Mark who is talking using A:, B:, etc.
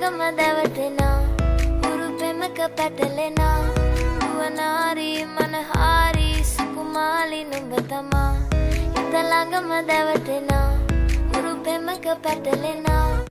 A: ළඟම දැවටෙනා. උරු පෙමක පැටලෙනා. නුවනාරී මනහාරී සුකුමාලි නුඹ තමා. හිත ළඟම දැවටෙනා. උරු පෙමක පැටලෙනා.